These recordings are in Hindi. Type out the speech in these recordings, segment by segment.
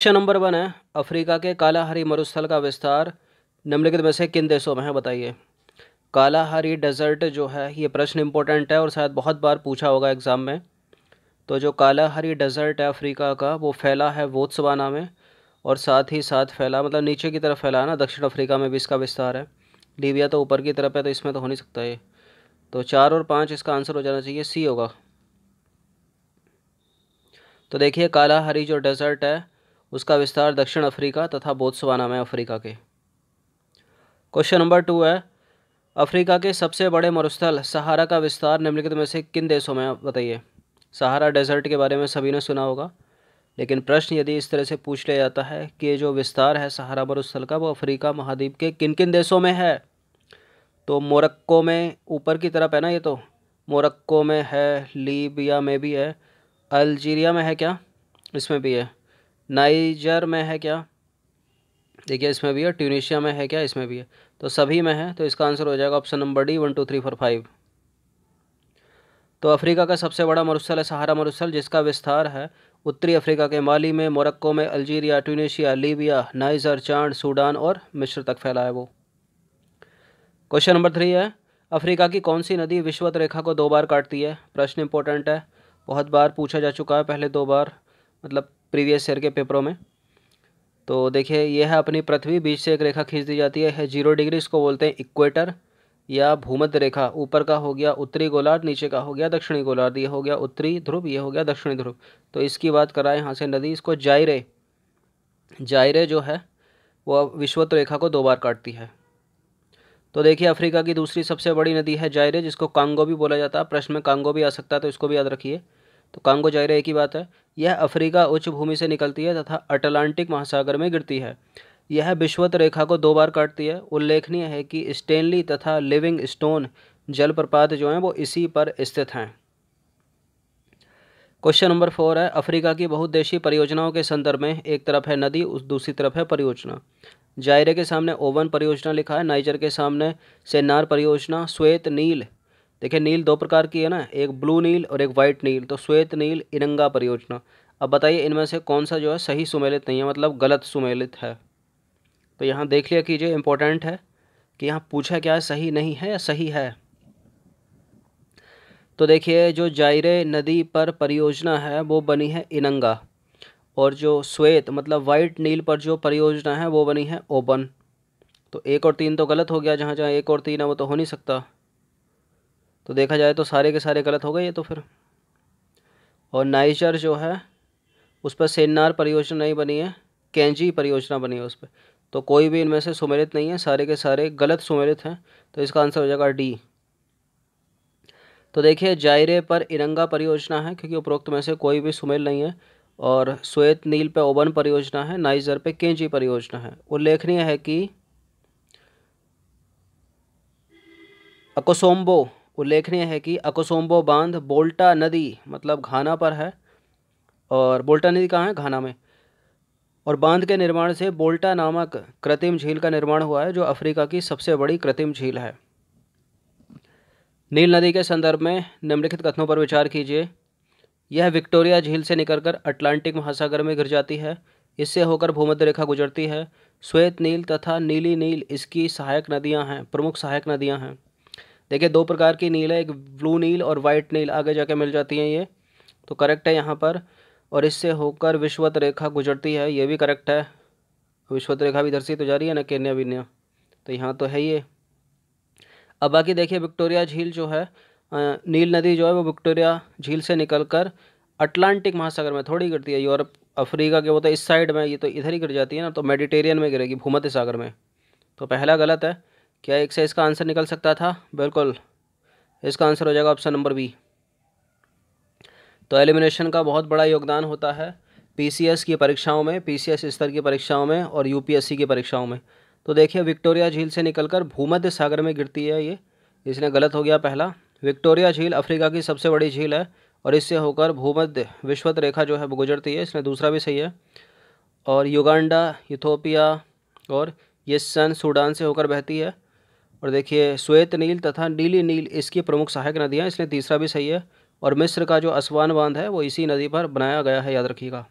क्वेश्चन नंबर वन है, अफ्रीका के कालाहारी मरुस्थल का विस्तार। निम्नलिखित में से किन देशों में है, बताइए। कालाहारी डेजर्ट जो है, ये प्रश्न इंपॉर्टेंट है और शायद बहुत बार पूछा होगा एग्ज़ाम में। तो जो कालाहारी डेजर्ट है अफ्रीका का, वो फैला है वोत्सवाना में और साथ ही साथ फैला मतलब नीचे की तरफ़ फैला है ना, दक्षिण अफ्रीका में भी इसका विस्तार है। लीबिया तो ऊपर की तरफ़ है तो इसमें तो हो नहीं सकता ये। तो चार और पाँच, इसका आंसर हो जाना चाहिए सी होगा। तो देखिए, कालाहारी जो डेजर्ट है उसका विस्तार दक्षिण अफ्रीका तथा बोत्सवाना में अफ्रीका के। क्वेश्चन नंबर टू है, अफ्रीका के सबसे बड़े मरुस्थल, सहारा का विस्तार निम्नलिखित में से किन देशों में, बताइए। सहारा डेजर्ट के बारे में सभी ने सुना होगा, लेकिन प्रश्न यदि इस तरह से पूछ लिया जाता है कि ये जो विस्तार है सहारा मरुस्थल का, वो अफ्रीका महाद्वीप के किन किन देशों में है? तो मोरक्को में ऊपर की तरफ़ है ना ये तो? मोरक्को में है, लीबिया में भी है, अल्जीरिया में है क्या? इसमें भी है। नाइजर में है क्या? देखिए, इसमें भी है, ट्यूनिशिया में है क्या? इसमें भी है। तो सभी में है तो इसका आंसर हो जाएगा option number D, one, two, three, four, five. तो अफ्रीका का सबसे बड़ा मरुस्थल है सहारा मरुस्थल, जिसका विस्तार है उत्तरी अफ्रीका के माली में, मोरक्को में, Algeria, Tunisia, Libya, Niger, Chad, Sudan और मिस्र तक फैला है वो। क्वेश्चन नंबर थ्री है, अफ्रीका की कौन सी नदी विश्वत रेखा को दो बार काटती है? प्रश्न इंपॉर्टेंट है, बहुत बार पूछा जा चुका है, पहले दो बार मतलब प्रीवियस ईयर के पेपरों में। तो देखिए, ये है अपनी पृथ्वी, बीच से एक रेखा खींच दी जाती है, ज़ीरो डिग्री इसको बोलते हैं इक्वेटर या भूमध्य रेखा। ऊपर का हो गया उत्तरी गोलार्ध, नीचे का हो गया दक्षिणी गोलार्ध, ये हो गया उत्तरी ध्रुव, ये हो गया दक्षिणी ध्रुव। तो इसकी बात कराए यहाँ से नदी, इसको जायरे। जायरे जो है, वो विश्वत रेखा को दो बार काटती है। तो देखिए, अफ्रीका की दूसरी सबसे बड़ी नदी है जायरे, जिसको कांगो भी बोला जाता है। प्रश्न में कांगो भी आ सकता है तो इसको भी याद रखिए। तो कांगो जायरे एक ही बात है, यह अफ्रीका उच्च भूमि से निकलती है तथा अटलांटिक महासागर में गिरती है। यह विश्वत रेखा को दो बार काटती है। उल्लेखनीय है कि स्टेनली तथा लिविंग स्टोन जलप्रपात जो हैं, वो इसी पर स्थित हैं। क्वेश्चन नंबर फोर है, अफ्रीका की बहुउद्देशीय परियोजनाओं के संदर्भ में एक तरफ़ है नदी, उस दूसरी तरफ़ है परियोजना। जायरे के सामने ओवन परियोजना लिखा है, नाइजर के सामने सेन्नार परियोजना श्वेत नील देखिए, नील दो प्रकार की है ना, एक ब्लू नील और एक वाइट नील तो श्वेत नील इनंगा परियोजना। अब बताइए, इनमें से कौन सा जो है सही सुमेलित नहीं है मतलब गलत सुमेलित है? तो यहाँ देख लिया कीजिए इम्पोर्टेंट है कि यहाँ पूछा क्या है, सही नहीं है या सही है? तो देखिए, जो जायरे नदी पर परियोजना है, वो बनी है इनंगा और जो श्वेत मतलब वाइट नील पर जो परियोजना है, वो बनी है ओबन तो एक और तीन तो गलत हो गया, जहाँ जहाँ एक और तीन है, वो तो हो नहीं सकता। तो देखा जाए तो सारे के सारे गलत हो गए ये तो फिर। और नाइजर जो है, उस पर सेन्नार परियोजना नहीं बनी है, कैंजी परियोजना बनी है उस पर। तो कोई भी इनमें से सुमेलित नहीं है, सारे के सारे गलत सुमेलित हैं। तो इसका आंसर हो जाएगा डी। तो देखिए, जायरे पर इरंगा परियोजना है, क्योंकि उपरोक्त में से कोई भी सुमेल नहीं है। और श्वेत नील पे ओबन परियोजना है, नाइजर पे केंजी परियोजना है। उल्लेखनीय है कि अकोसोम्बो उल्लेखनीय है कि अकोसोम्बो बाँध बोल्टा नदी मतलब घाना पर है, और बोल्टा नदी कहाँ है? घाना में। और बाँध के निर्माण से बोल्टा नामक कृत्रिम झील का निर्माण हुआ है, जो अफ्रीका की सबसे बड़ी कृत्रिम झील है। नील नदी के संदर्भ में निम्नलिखित कथनों पर विचार कीजिए। यह विक्टोरिया झील से निकलकर अटलांटिक महासागर में गिर जाती है। इससे होकर भूमध्य रेखा गुजरती है। श्वेत नील तथा नीली नील इसकी सहायक नदियाँ हैं, प्रमुख सहायक नदियाँ हैं। देखिए, दो प्रकार की नील है, एक ब्लू नील और वाइट नील, आगे जाके मिल जाती हैं ये। तो करेक्ट है यहाँ पर, और इससे होकर विश्वत रेखा गुजरती है, ये भी करेक्ट है। विश्वत रेखा भी इधर से तो जा रही है ना, केन्या विन्या। तो यहाँ तो है ये। अब बाकी देखिए, विक्टोरिया झील जो है नील नदी जो है, वो विक्टोरिया झील से निकलकर अटलांटिक महासागर में थोड़ी गिरती है। यूरोप अफ्रीका के वो तो इस साइड में ये तो इधर ही गिर जाती है ना तो मेडिटेरियन में गिरेगी, भूमध्य सागर में। तो पहला गलत है। क्या एक से इसका आंसर निकल सकता था? बिल्कुल। इसका आंसर हो जाएगा ऑप्शन नंबर बी। तो एलिमिनेशन का बहुत बड़ा योगदान होता है पीसीएस की परीक्षाओं में, पीसीएस स्तर की परीक्षाओं में और यूपीएससी की परीक्षाओं में। तो देखिए, विक्टोरिया झील से निकलकर भूमध्य सागर में गिरती है ये। इसने गलत हो गया पहला। विक्टोरिया झील अफ्रीका की सबसे बड़ी झील है और इससे होकर भूमध्य विश्वत रेखा जो है वो गुजरती है। इसमें दूसरा भी सही है। और युगांडा, इथोपिया और ये सन सूडान से होकर बहती है। और देखिए, श्वेत नील तथा नीली नील इसकी प्रमुख सहायक नदियाँ, इसलिए तीसरा भी सही है। और मिस्र का जो असवान बाँध है, वो इसी नदी पर बनाया गया है, याद रखिएगा।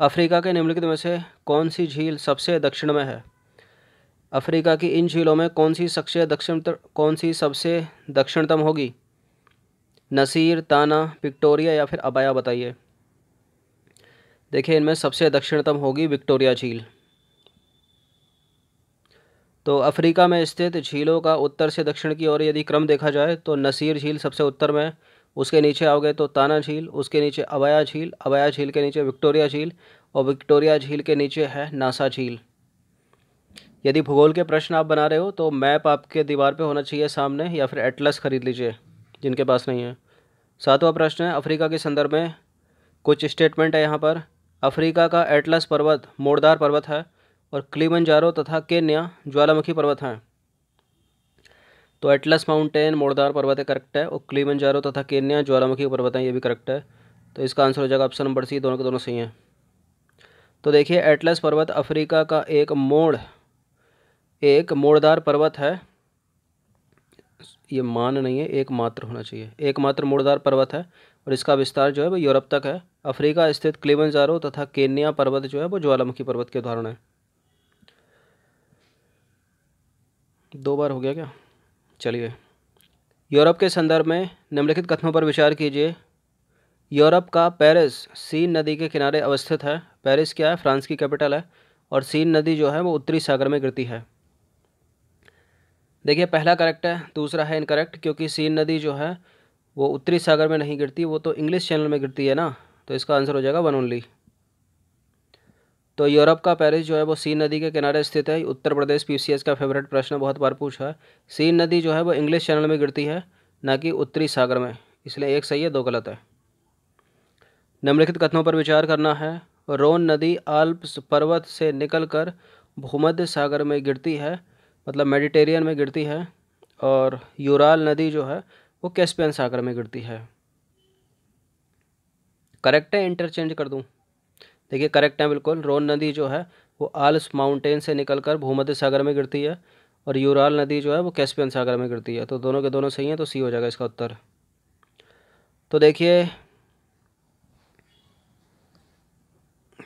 अफ्रीका के निम्नलिखित में से कौन सी झील सबसे दक्षिण में है? अफ्रीका की इन झीलों में कौन सी सबसे दक्षिण, कौन सी सबसे दक्षिणतम होगी? नसीर, ताना, विक्टोरिया या फिर अबाया, बताइए। देखिए, इनमें सबसे दक्षिणतम होगी विक्टोरिया झील। तो अफ्रीका में स्थित झीलों का उत्तर से दक्षिण की ओर यदि क्रम देखा जाए तो नसीर झील सबसे उत्तर में उसके नीचे आओगे तो ताना झील, उसके नीचे अबाया झील अबाया झील के नीचे विक्टोरिया झील और विक्टोरिया झील के नीचे है नासा झील। यदि भूगोल के प्रश्न आप बना रहे हो तो मैप आपके दीवार पे होना चाहिए सामने, या फिर एटलस खरीद लीजिए, जिनके पास नहीं है। सातवां प्रश्न है, अफ्रीका के संदर्भ में कुछ स्टेटमेंट है यहाँ पर। अफ्रीका का एटलस पर्वत मोड़दार पर्वत है। और क्लीमंजारो तथा केन्या ज्वालामुखी पर्वत हैं। तो एटलस माउंटेन मोड़दार पर्वत है करेक्ट है, और क्लीमंजारो तथा केन्या ज्वालामुखी पर्वत हैं, ये भी करेक्ट है। तो इसका आंसर हो जाएगा ऑप्शन नंबर सी दोनों के दोनों सही हैं। तो देखिए एटलस पर्वत अफ्रीका का एक मोड़, एक मोड़दार पर्वत है। ये मान नहीं है एक मात्र होना चाहिए। एक मात्र मोड़दार पर्वत है, और इसका विस्तार जो है वो यूरोप तक है। अफ्रीका स्थित क्लीमंजारो तथा केन्या पर्वत जो है वो ज्वालामुखी पर्वत के उदाहरण है। दो बार हो गया क्या? चलिए। यूरोप के संदर्भ में निम्नलिखित कथनों पर विचार कीजिए। यूरोप का पेरिस, सीन नदी के किनारे अवस्थित है। पेरिस क्या है? फ्रांस की कैपिटल है और सीन नदी जो है वो उत्तरी सागर में गिरती है। देखिए, पहला करेक्ट है, दूसरा है इनकरेक्ट, क्योंकि सीन नदी जो है वो उत्तरी सागर में नहीं गिरती, वो तो इंग्लिश चैनल में गिरती है ना? तो इसका आंसर हो जाएगा वन ओनली। तो यूरोप का पेरिस जो है, वो सीन नदी के किनारे स्थित है। उत्तर प्रदेश पीसीएस का फेवरेट प्रश्न बहुत बार पूछा है। सीन नदी जो है, वो इंग्लिश चैनल में गिरती है, ना कि उत्तरी सागर में। इसलिए एक सही है, दो गलत है। निम्नलिखित कथनों पर विचार करना है। रोन नदी आल्प्स पर्वत से निकलकर भूमध्य सागर में गिरती है मतलब मेडिटेरियन में गिरती है, और यूराल नदी जो है, वो कैस्पियन सागर में गिरती है। करेक्ट है, इंटरचेंज कर दूँ? देखिए करेक्ट है, बिल्कुल। रोन नदी जो है, वो आल्स माउंटेन से निकलकर भूमध्य सागर में गिरती है और यूराल नदी जो है, वो कैस्पियन सागर में गिरती है। तो दोनों के दोनों सही हैं तो सी हो जाएगा इसका उत्तर। तो देखिए,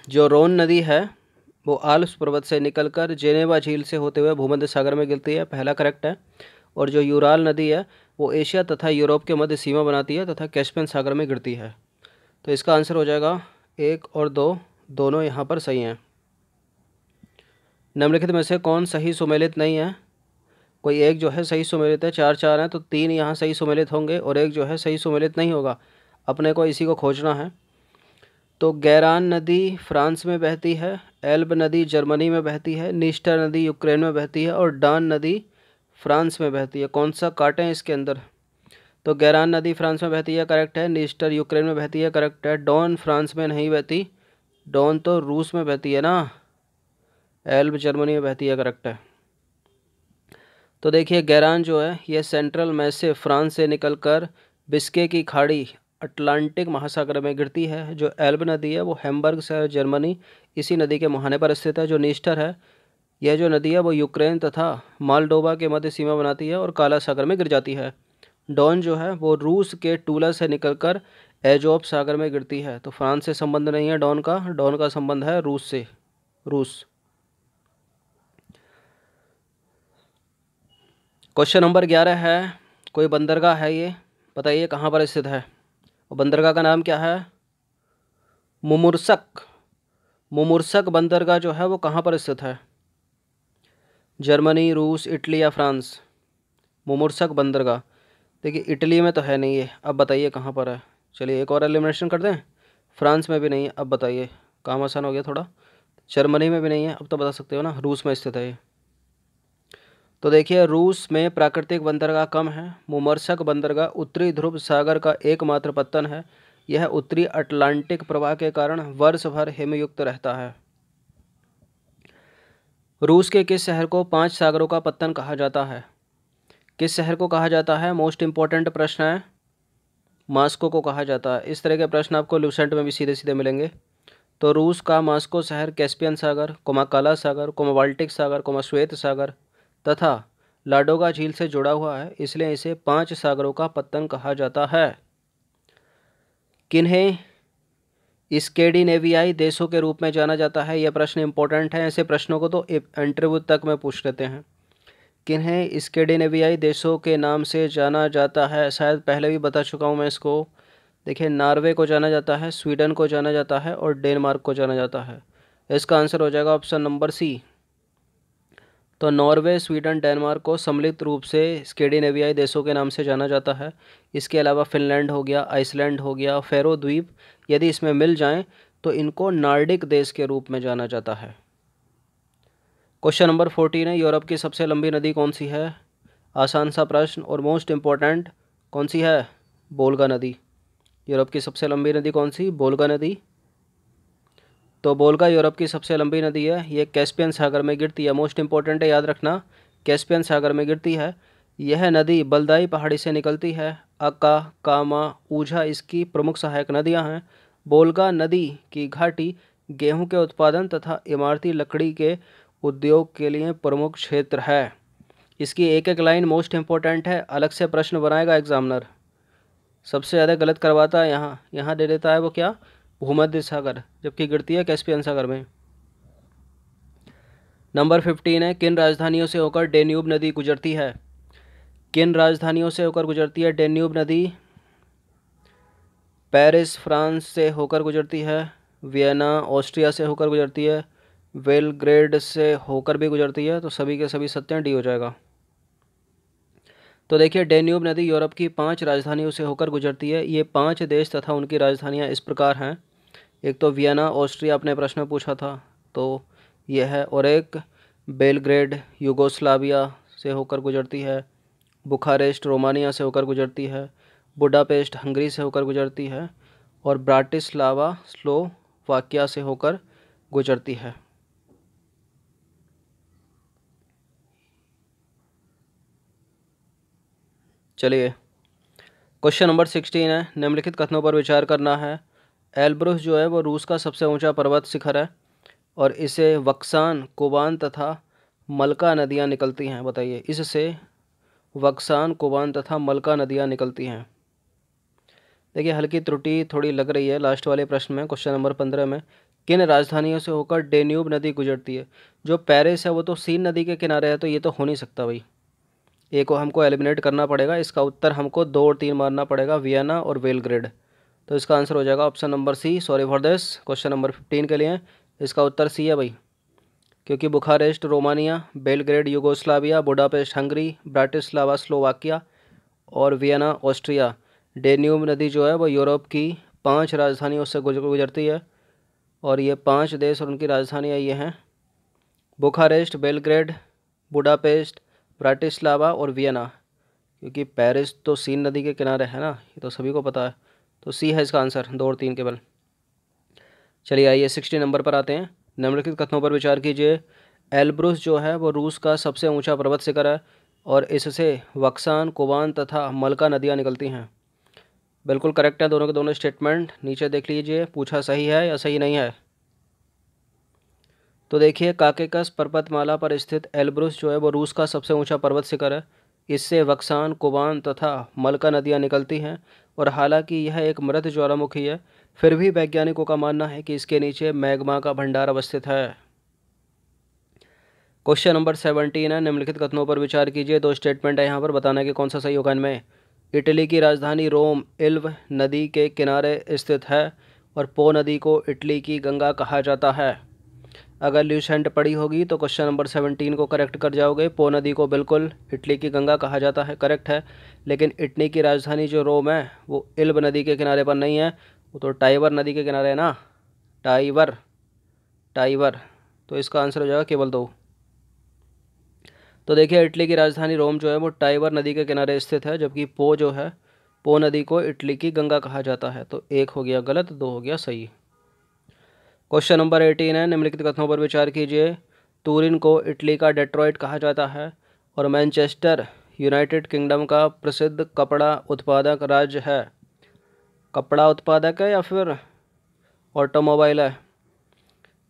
जो रोन नदी है, वो आल्स पर्वत से निकलकर जेनेवा झील से होते हुए भूमध्य सागर में गिरती है, पहला करेक्ट है। और जो यूराल नदी है, वो एशिया तथा यूरोप के मध्य सीमा बनाती है तथा कैस्पियन सागर में गिरती है। तो इसका आंसर हो जाएगा एक और दो, दोनों यहाँ पर सही हैं। निम्नलिखित में से कौन सही सुमेलित नहीं है? कोई एक जो है सही सुमेलित है, चार चार हैं तो तीन यहाँ सही सुमेलित होंगे और एक जो है सही सुमेलित नहीं होगा। अपने को इसी को खोजना है। तो गैरान नदी फ्रांस में बहती है, एल्ब नदी जर्मनी में बहती है, निस्टर नदी यूक्रेन में बहती है और डान नदी फ्रांस में बहती है। कौन सा काटें इसके अंदर? तो गैरान नदी फ्रांस में बहती है करेक्ट है। निस्टर यूक्रेन में बहती है करेक्ट है। डॉन फ्रांस में नहीं बहती। डॉन तो रूस में बहती है ना। एल्ब जर्मनी में बहती है करेक्ट है। तो देखिए, गैरान जो है, ये सेंट्रल में से फ्रांस से निकलकर बिस्के की खाड़ी अटलांटिक महासागर में गिरती है। जो एल्ब नदी है, वो हेम्बर्ग शहर जर्मनी, इसी नदी के मुहाने पर स्थित है। जो नीस्टर है, यह जो नदी है, वो यूक्रेन तथा मालडोबा के मध्य सीमा बनाती है और काला सागर में गिर जाती है। डॉन जो है, वो रूस के टूला से निकलकर एजोब सागर में गिरती है। तो फ्रांस से संबंध नहीं है डॉन का डॉन का संबंध है रूस से, रूस। क्वेश्चन नंबर ग्यारह है, कोई बंदरगाह है ये? बताइए कहाँ पर स्थित है? और बंदरगाह का नाम क्या है? मुमुरसक। मुमुरसक बंदरगाह जो है, वो कहाँ पर स्थित है? जर्मनी, रूस, इटली या फ्रांस? मुमुरसक बंदरगाह। देखिए, इटली में तो है नहीं है अब बताइए कहाँ पर है? चलिए, एक और एलिमिनेशन कर दें। फ्रांस में भी नहीं है। अब बताइए, काम आसान हो गया थोड़ा। जर्मनी में भी नहीं है। अब तो बता सकते हो ना, रूस में स्थित है ये। तो देखिए, रूस में प्राकृतिक बंदरगाह कम है। मुमरसक बंदरगाह उत्तरी ध्रुव सागर का एकमात्र पत्तन है। यह उत्तरी अटलांटिक प्रवाह के कारण वर्ष भर हिमयुक्त रहता है। रूस के किस शहर को पाँच सागरों का पत्तन कहा जाता है? किस शहर को कहा जाता है? मोस्ट इंपॉर्टेंट प्रश्न है। मास्को को कहा जाता है। इस तरह के प्रश्न आपको लूसेंट में भी सीधे सीधे मिलेंगे। तो रूस का मास्को शहर कैस्पियन सागर, कोमा काला सागर, कोमा बाल्टिक सागर, कोमा श्वेत सागर तथा लाडोगा झील से जुड़ा हुआ है, इसलिए इसे पाँच सागरों का पत्तन कहा जाता है। किन्हें स्केडिनेवियाई देशों के रूप में जाना जाता है? यह प्रश्न इंपॉर्टेंट है। ऐसे प्रश्नों को तो इंटरव्यू तक में पूछ लेते हैं। किन्हें स्केडिनेवियाई देशों के नाम से जाना जाता है। शायद पहले भी बता चुका हूँ मैं इसको। देखिए, नॉर्वे को जाना जाता है, स्वीडन को जाना जाता है और डेनमार्क को जाना जाता है। इसका आंसर हो जाएगा ऑप्शन नंबर सी। तो नॉर्वे, स्वीडन, डेनमार्क को सम्मिलित रूप से स्केडिनेवियाई देशों के नाम से जाना जाता है। इसके अलावा फिनलैंड हो गया, आइसलैंड हो गया, फेरो द्वीप। यदि इसमें मिल जाएँ तो इनको नार्डिक देश के रूप में जाना जाता है। क्वेश्चन नंबर फोर्टीन है यूरोप की सबसे लंबी नदी कौन सी है? आसान सा प्रश्न और मोस्ट इंपॉर्टेंट कौन सी है? बोलगा नदी। यूरोप की सबसे लंबी नदी कौन सी? बोलगा नदी। तो बोलगा यूरोप की सबसे लंबी नदी है, ये कैस्पियन सागर में गिरती है। मोस्ट इंपॉर्टेंट है, याद रखना, कैस्पियन सागर में गिरती है। यह नदी बलदाई पहाड़ी से निकलती है। अक्का, कामा, ऊझा, इसकी प्रमुख सहायक नदियाँ हैं। बोलगा नदी की घाटी गेहूँ के उत्पादन तथा इमारती लकड़ी के उद्योग के लिए प्रमुख क्षेत्र है। इसकी एक एक लाइन मोस्ट इंपॉर्टेंट है। अलग से प्रश्न बनाएगा एग्जामिनर सबसे ज़्यादा गलत करवाता है यहाँ। यहाँ दे देता है वो क्या? भूमध्य सागर, जबकि गिरती है कैस्पियन सागर में। नंबर फिफ्टीन है। किन राजधानियों से होकर डेन्यूब नदी गुजरती है? किन राजधानियों से होकर गुजरती है डेन्यूब नदी? पेरिस, फ्रांस से होकर गुजरती है। वियना, ऑस्ट्रिया से होकर गुजरती है। वेलग्रेड से होकर भी गुजरती है तो सभी के सभी सत्य डी हो जाएगा। तो देखिए, डेन्यूब नदी यूरोप की पाँच राजधानियों से होकर गुजरती है। ये पाँच देश तथा उनकी राजधानियाँ इस प्रकार हैं। एक तो वियना, ऑस्ट्रिया अपने प्रश्न पूछा था तो यह है, और एक बेलग्रेड, यूगोस्लाविया से होकर गुजरती है, बुखारेस्ट, रोमानिया से होकर गुजरती है, बुडापेस्ट, हंगरी से होकर गुजरती है, और ब्राटिस्लावा, स्लोवाकिया से होकर गुजरती है। चलिए। क्वेश्चन नंबर सिक्सटीन है। निम्नलिखित कथनों पर विचार करना है। एल्ब्रुस जो है, वो रूस का सबसे ऊँचा पर्वत शिखर है और इसे वक्सान, कुबान तथा मलका नदियाँ निकलती हैं। बताइए, इससे वक्सान, कुबान तथा मलका नदियाँ निकलती हैं। देखिए, हल्की त्रुटि थोड़ी लग रही है लास्ट वाले प्रश्न में क्वेश्चन नंबर पंद्रह में। किन राजधानियों से होकर डेन्यूब नदी गुजरती है? जो पेरिस है, वो तो सीन नदी के किनारे है तो ये तो हो नहीं सकता भाई। ए को हमको एलिमिनेट करना पड़ेगा। इसका उत्तर हमको दो और तीन मारना पड़ेगा वियना और वेलग्रेड तो इसका आंसर हो जाएगा option number C sorry for this question number fifteen के लिए। इसका उत्तर सी है भाई, क्योंकि Bucharest Romania Belgrade Yugoslavia Budapest Hungary Bratislava Slovakia और वियना ऑस्ट्रिया डेन्यूब नदी जो है वो यूरोप की पाँच राजधानियों से गुजरती है और ये पाँच देश और उनकी राजधानियाँ ये हैं। बुखारेस्ट बेलग्रेड बुडापेस्ट ब्राटिस्लावा और वियना, क्योंकि पेरिस तो सीन नदी के किनारे है ना, ये तो सभी को पता है। तो सी है इसका आंसर, दो और तीन केवल। चलिए आइए, सिक्सटी नंबर पर आते हैं। निम्नलिखित कथनों पर विचार कीजिए। एल्ब्रुस जो है, वो रूस का सबसे ऊँचा पर्वत शिखर है और इससे वक्सान, कुबान तथा मलका नदियाँ निकलती हैं। बिल्कुल करेक्ट है दोनों के दोनों स्टेटमेंट नीचे देख लीजिए, पूछा सही है या सही नहीं है। तो देखिए काकेकस पर्वतमाला पर स्थित एल्ब्रुस जो है, वो रूस का सबसे ऊँचा पर्वत शिखर है। इससे वक्सान, कुबान तथा मलका नदियाँ निकलती हैं और हालाँकि यह एक मृत ज्वालामुखी है, फिर भी वैज्ञानिकों का मानना है कि इसके नीचे मैग्मा का भंडार अवस्थित है। क्वेश्चन नंबर सेवनटीन है। निम्नलिखित कथनों पर विचार कीजिए। दो स्टेटमेंट है यहाँ पर बताना कि कौन सा सही होगा इनमें। इटली की राजधानी रोम, इल्व नदी के किनारे स्थित है और पो नदी को इटली की गंगा कहा जाता है। अगर ल्यूसेंट पड़ी होगी तो क्वेश्चन नंबर सेवनटीन को करेक्ट कर जाओगे। पो नदी को बिल्कुल इटली की गंगा कहा जाता है, करेक्ट है। लेकिन इटली की राजधानी जो रोम है, वो इल्ब नदी के किनारे पर नहीं है। वो तो टाइवर नदी के किनारे है ना? Tiber Tiber. तो इसका आंसर हो जाएगा केवल दो। तो देखिए, इटली की राजधानी रोम जो है, वो टाइवर नदी के किनारे स्थित है, जबकि पो जो है, पो नदी को इटली की गंगा कहा जाता है। तो एक हो गया गलत, दो हो गया सही। क्वेश्चन नंबर एटीन है, निम्नलिखित कथनों पर विचार कीजिए। तुरिन को इटली का डेट्रॉइट कहा जाता है और मैनचेस्टर यूनाइटेड किंगडम का प्रसिद्ध कपड़ा उत्पादक राज्य है। कपड़ा उत्पादक है या फिर ऑटोमोबाइल है?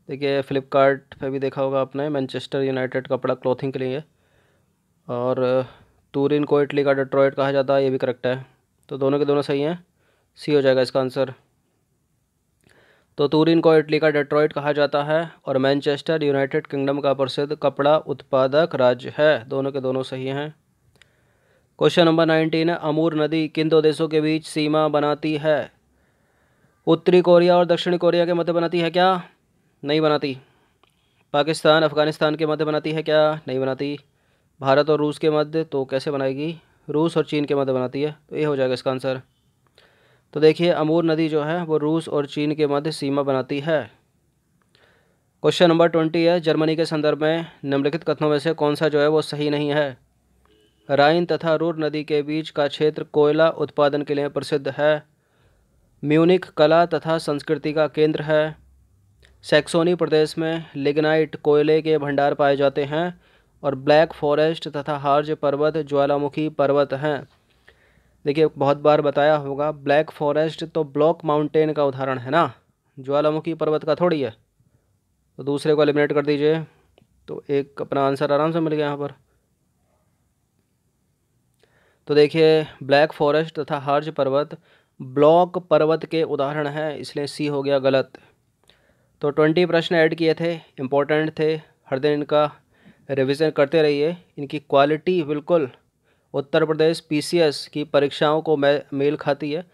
देखिए फ़्लिपकार्ट पे भी देखा होगा आपने मैनचेस्टर यूनाइटेड कपड़ा क्लॉथिंग के लिए। और टूरिन को इटली का डेट्रॉइट कहा जाता है, ये भी करेक्ट है। तो दोनों के दोनों सही हैं? सी हो जाएगा इसका आंसर तो तुरिन को इटली का डेट्रॉइट कहा जाता है और मैनचेस्टर यूनाइटेड किंगडम का प्रसिद्ध कपड़ा उत्पादक राज्य है। दोनों के दोनों सही हैं। क्वेश्चन नंबर नाइनटीन, अमूर नदी किन दो देशों के बीच सीमा बनाती है? उत्तरी कोरिया और दक्षिणी कोरिया के मध्य बनाती है क्या? नहीं बनाती। पाकिस्तान, अफ़गानिस्तान के मध्य बनाती है क्या? नहीं बनाती। भारत और रूस के मध्य तो कैसे बनाएगी? रूस और चीन के मध्य बनाती है। तो ये हो जाएगा इसका आंसर। तो देखिए, अमूर नदी जो है, वो रूस और चीन के मध्य सीमा बनाती है। क्वेश्चन नंबर ट्वेंटी है, जर्मनी के संदर्भ में निम्नलिखित कथनों में से कौन सा जो है, वो सही नहीं है? राइन तथा रूर नदी के बीच का क्षेत्र कोयला उत्पादन के लिए प्रसिद्ध है। म्यूनिक कला तथा संस्कृति का केंद्र है। सैक्सोनी प्रदेश में लिग्नाइट कोयले के भंडार पाए जाते हैं और ब्लैक फॉरेस्ट तथा हार्ज पर्वत ज्वालामुखी पर्वत हैं। देखिए, बहुत बार बताया होगा ब्लैक फॉरेस्ट तो ब्लॉक माउंटेन का उदाहरण है ना? ज्वालामुखी पर्वत का थोड़ी है। तो दूसरे को एलिमिनेट कर दीजिए। तो एक अपना आंसर आराम से मिल गया यहाँ पर। तो देखिए ब्लैक फॉरेस्ट तथा हार्ज पर्वत ब्लॉक पर्वत के उदाहरण हैं, इसलिए सी हो गया गलत। तो ट्वेंटी प्रश्न ऐड किए थे इम्पोर्टेंट थे, हर दिन इनका रिविज़न करते रहिए। इनकी क्वालिटी बिल्कुल उत्तर प्रदेश पीसीएस की परीक्षाओं को मेल खाती है।